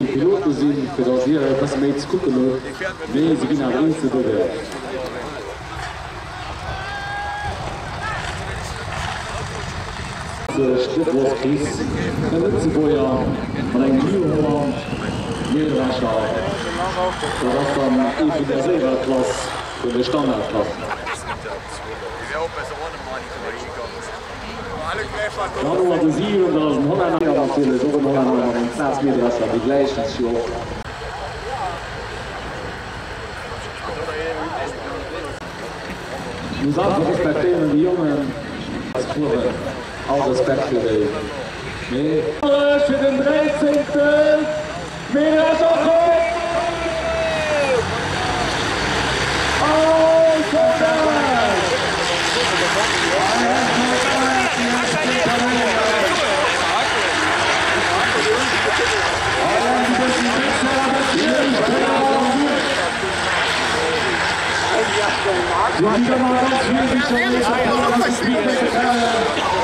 Die Piloten sind für das hier, was wir jetzt gucken, nee, sie nach links zu zur Stiftwurfskries der Lützeburger von einem Glühhummer Niederrascher. So das dann Efi der Silberklasse und der Standardklasse. Gerade war die Sieben und aus dem Holländer natürlich, so ein Holländer und ein Staatsmeterrascher, die gleichen Schuhe. Nous avons respecté les jeunes. All Respekt für die. Für den 13. Miras On the nächsten wieder schon Priester.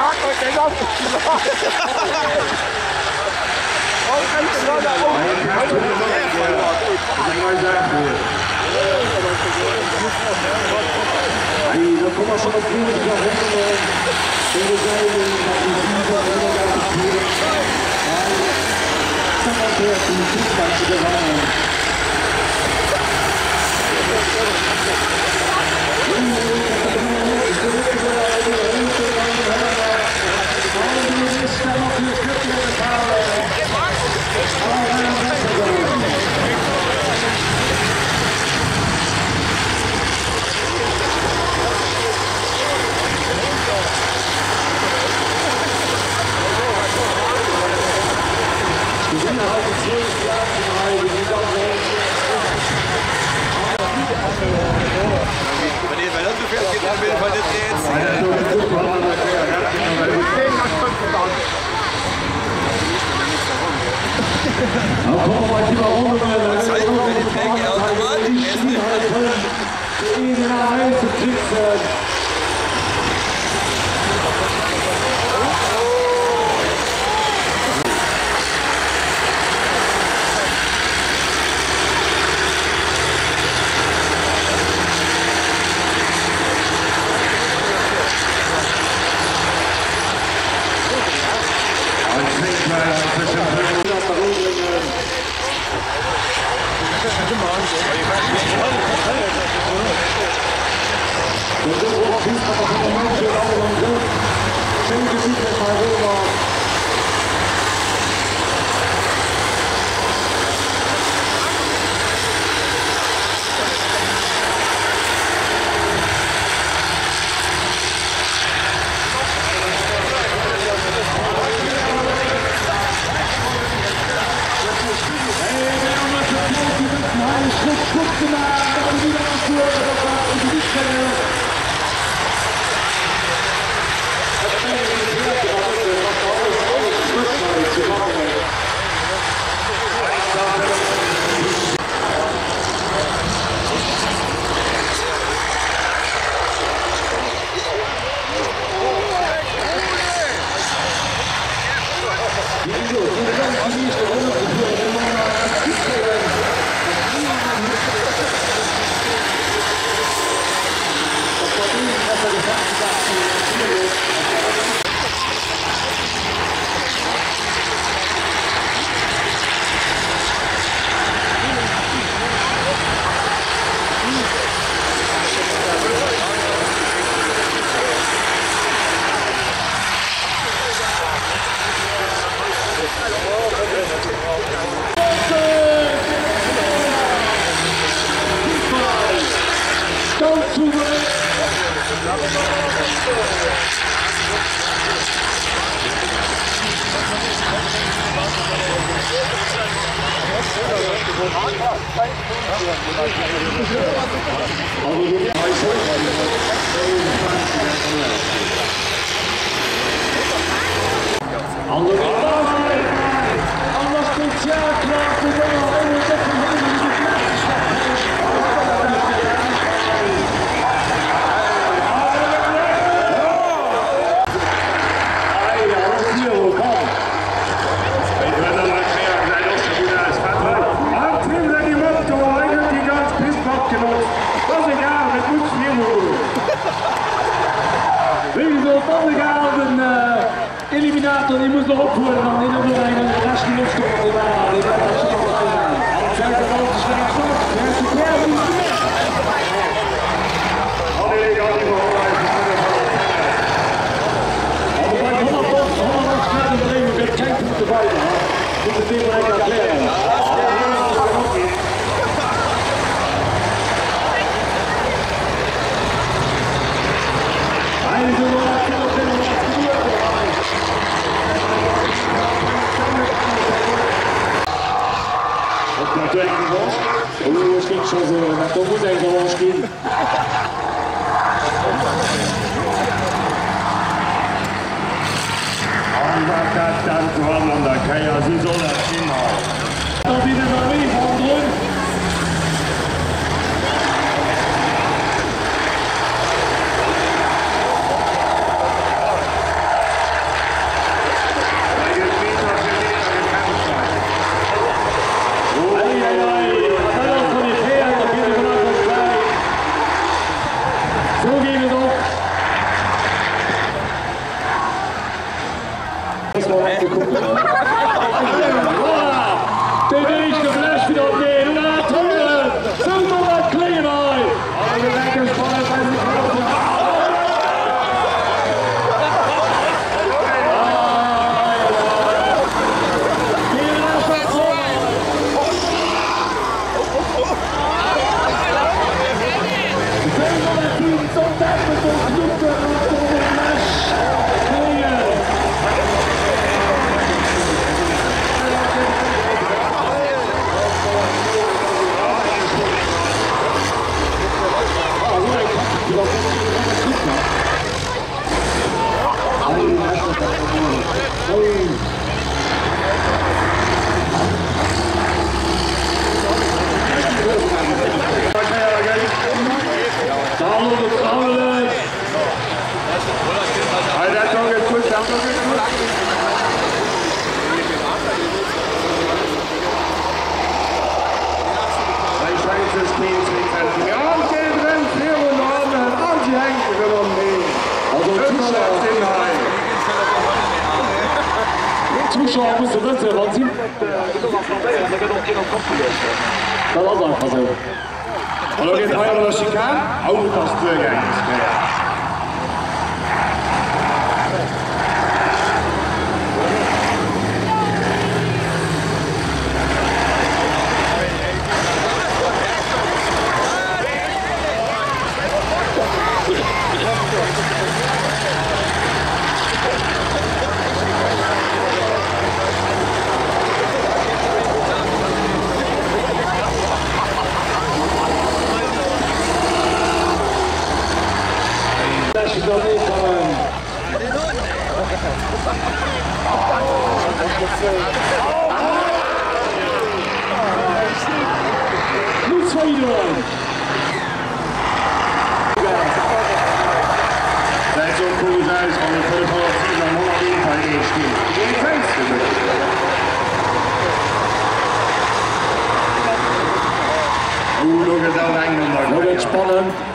Marco, tem da Olha o cara que joga a mão. Olha o cara Aí, nós estamos achando o filme de novembro, né? Temos aí uma visita, uma garantia. Mas, essa matéria aqui, não tem que estar se levando, não. Nicht jetzt. Aber komm mal lieber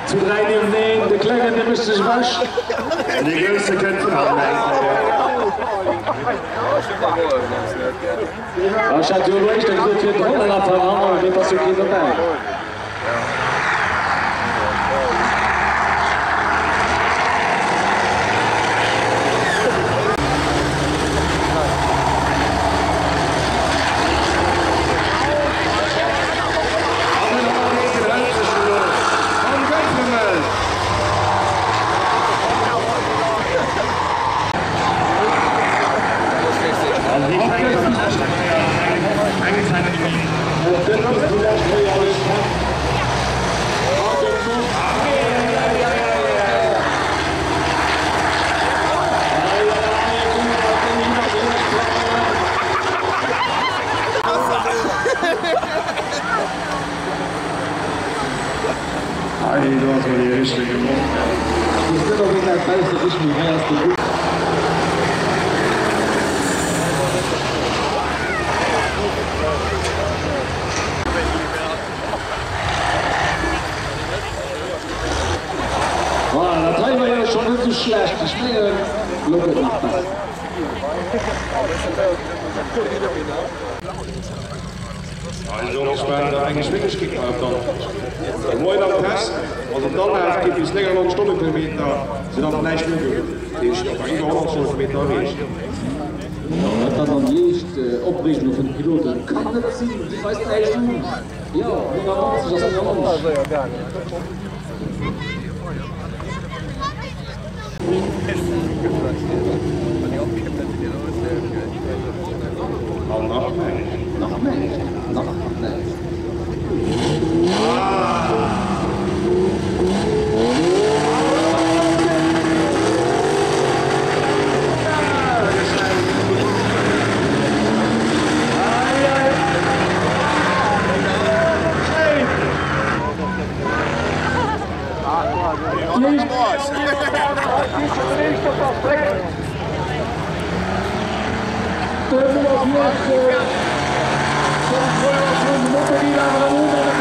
Tu voudrais devenir déclaré de M. Vache? Les gars, c'est que tu parles. Château, je te dis que tu es drôle à l'enfant, on ne veut pas se mesmo, foi piloto. Canta assim, faz teste. E ó, liga a mão, já saiu a mão. Noch mehr, noch mehr, noch mehr. Ah! ministro. Ministro pra frente. Todo o avião. Todo o avião. Não tem nada na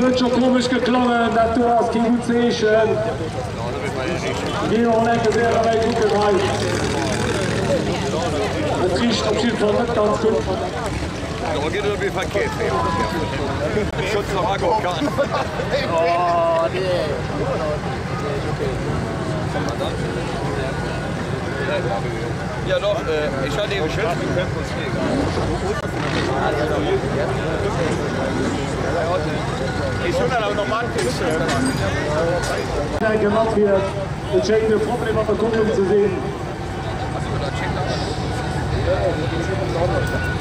Deutscher komisch geklommen, dat du as Kizechen. Hier enke sehr gut gereicht. Et riecht op Süd van net ganz gut. Geht es wie verkehrt. Schutz noch Akku kann. Ja doch, äh, ich hatte eben Schild mit Camp und Ich schon aber normal gemacht wird, dann checken wir Problem auf der Kupplung zu sehen. Ja,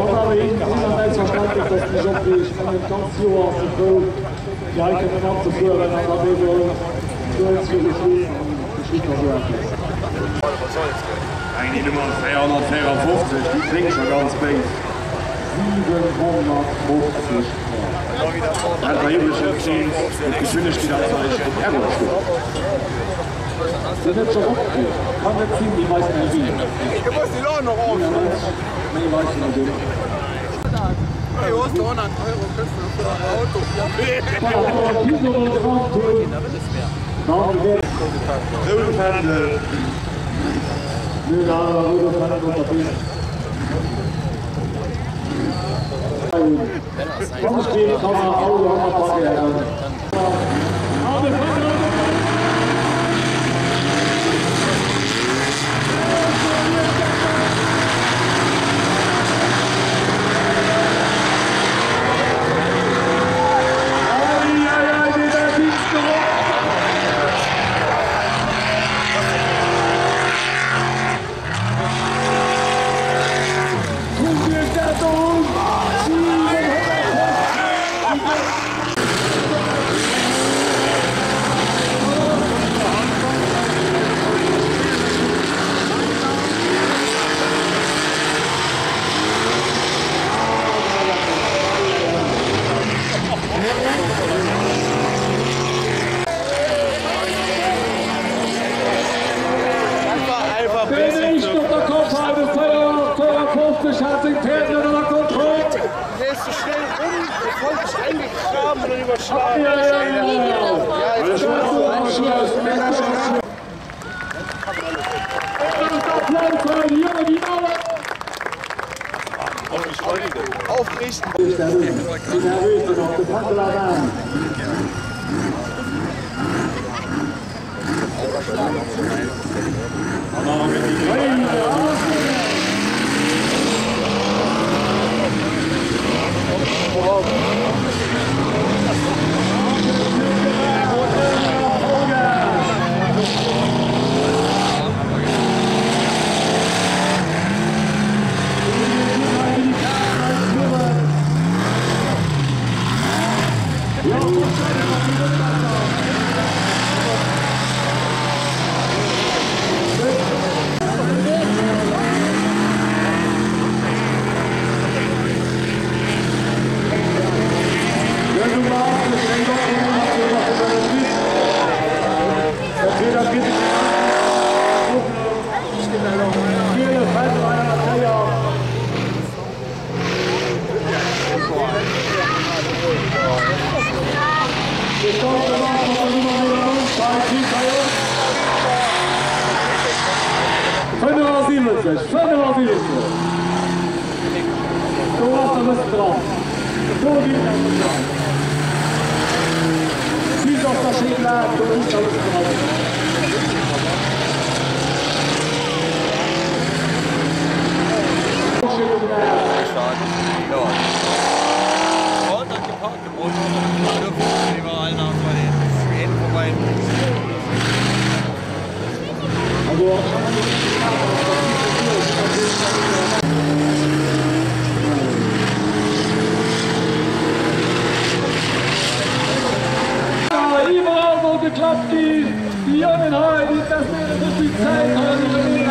kommt aber hin, immer selbstverständlich, dass die ist, von dem ganzen Jahr aus der Frau, die eigenen anzuführen, aber wir wollen uns für die Schule und die Schule Eigentlich Nummer 354, die klingt schon ganz big. 750 Hat man hier schon gesehen, die Geschwindigkeit ist Ergo. Das ist schon okay. Kann nicht ziehen, die meisten erwähnen. Du musst die Lohn noch auf. Nee, weiß ich nicht. Hey, du hast 100 Euro kriegst du für ein Auto. Aber diese Raum tun. Warum wird Rödelpendel, Nö, da würde man unterbinden. Komm, spielen, geht das drauf. Siehst auf der Schiene, du musst alles drauf. Dort hat Auto. Da dürfen wir überall nach bei den Schweden vorbei. Die Jungen heute, das wäre so viel Zeit, aber die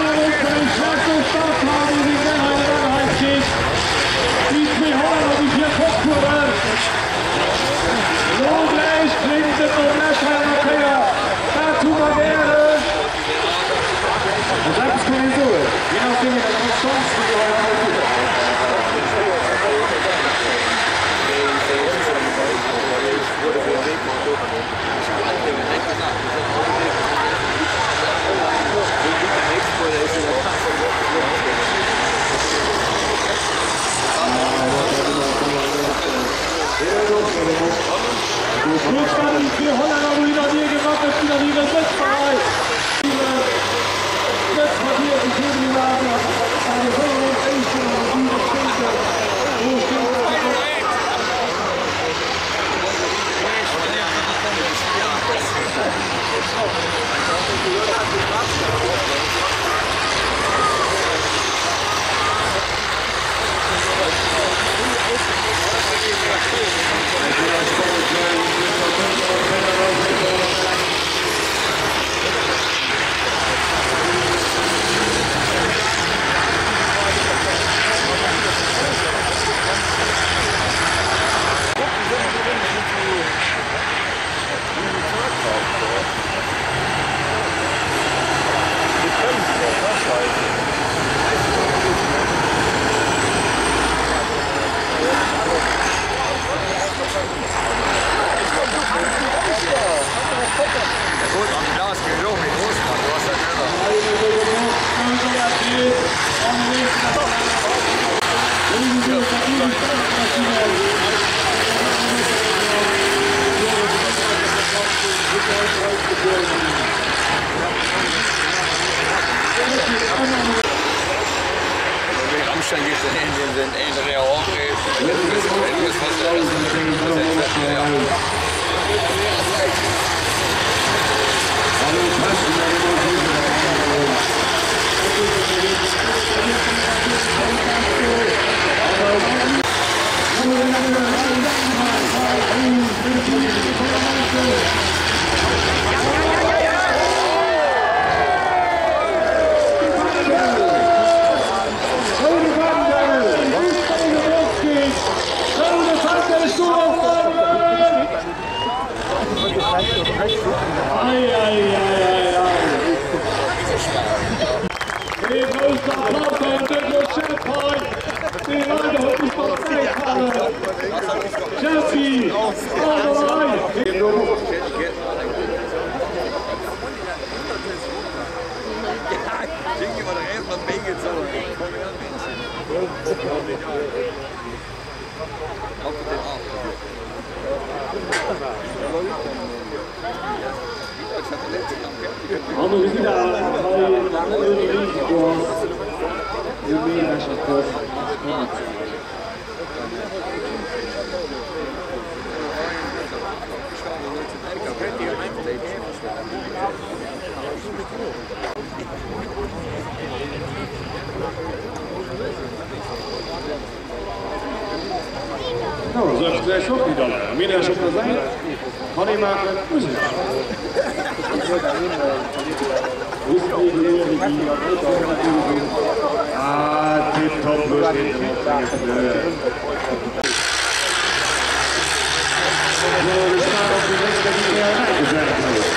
唔可能。Rammstein geht in den ähnlichen auch. Du bist Hanno Rida bei Lange Ulrich Dorf, Jumela Schakos, Schwarz. Nou, dan zegt niet dan. Mina is op de zijn. Hanni maken, hoe niet. Ah, tip top, de de.